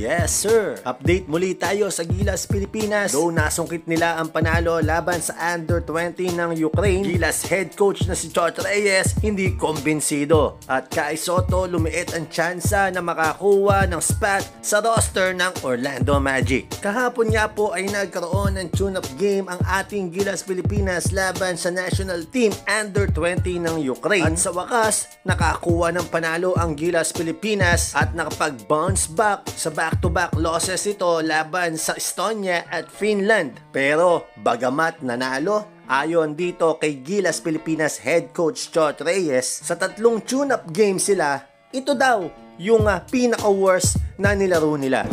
Yes sir! Update muli tayo sa Gilas Pilipinas. Though nasungkit nila ang panalo laban sa Under 20 ng Ukraine, Gilas head coach na si Chot Reyes hindi kumbinsido. At kay Soto lumiit ang tsansa na makakuha ng spot sa roster ng Orlando Magic. Kahapon nga po ay nagkaroon ng tune-up game ang ating Gilas Pilipinas laban sa national team Under 20 ng Ukraine. At sa wakas, nakakuha ng panalo ang Gilas Pilipinas at nakapag-bounce back sa back-to-back losses ito laban sa Estonia at Finland. Pero bagamat nanalo, ayon dito kay Gilas Pilipinas head coach Chot Reyes, sa tatlong tune-up games sila, ito daw yung uh, pinaka-worst na nilaro nila.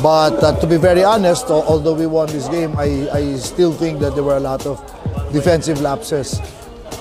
But uh, to be very honest, although we won this game, I, I still think that there were a lot of defensive lapses.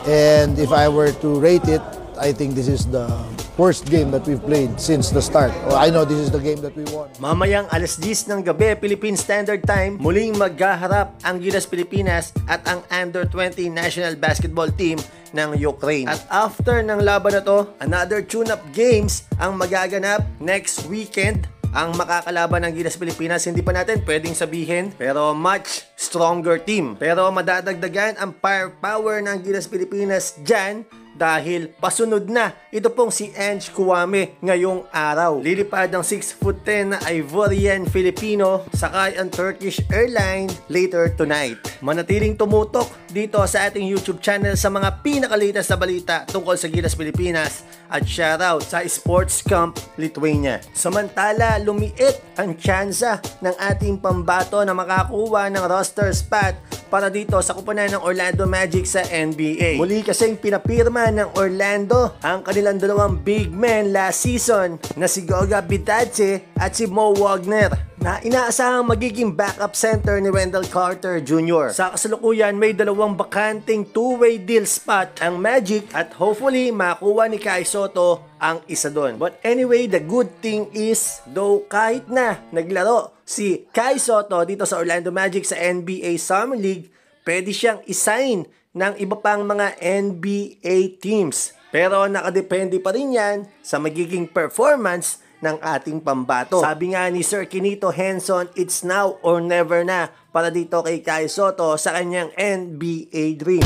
And if I were to rate it, I think this is the worst game that we've played since the start. I know this is the game that we won. Mamayang alas 10 ng gabi Philippine Standard Time, muling magkaharap ang Gilas Pilipinas at ang Under 20 National Basketball Team ng Ukraine. At after ng laban na to, another tune-up games ang magaganap next weekend ang makakalaban ng Gilas Pilipinas, hindi pa natin pwedeng sabihin, pero much stronger team. Pero madadagdagan ang firepower ng Gilas Pilipinas dyan dahil pasunod na ito pong si Ange Kuwame ngayong araw. Lilipad ng 6 foot 10 na Ivorian Filipino sakay ang Turkish airline later tonight. Manatiling tumutok dito sa ating YouTube channel sa mga pinakalitas na balita tungkol sa Gilas Pilipinas at shoutout sa Sports Camp Lithuania. Samantala, lumiit ang tsansa ng ating pambato na makakuha ng roster spot para dito sa kupunan ng Orlando Magic sa NBA. Muli kasing pinapirma ng Orlando ang kanilang dalawang big men last season na si Goga Bitadze at si Mo Wagner na inaasahang magiging backup center ni Wendell Carter Jr. Sa kasalukuyan, may dalawang bakanting two-way deal spot ang Magic at hopefully makuha ni Kai Soto ang isa doon. But anyway, the good thing is, though kahit na naglaro si Kai Soto dito sa Orlando Magic sa NBA Summer League, pwede siyang isign ng iba pang mga NBA teams. Pero nakadepende pa rin yan sa magiging performance ng ating pambato. Sabi nga ni Sir Kinito Henson, it's now or never na para dito kay Kai Soto sa kanyang NBA dream.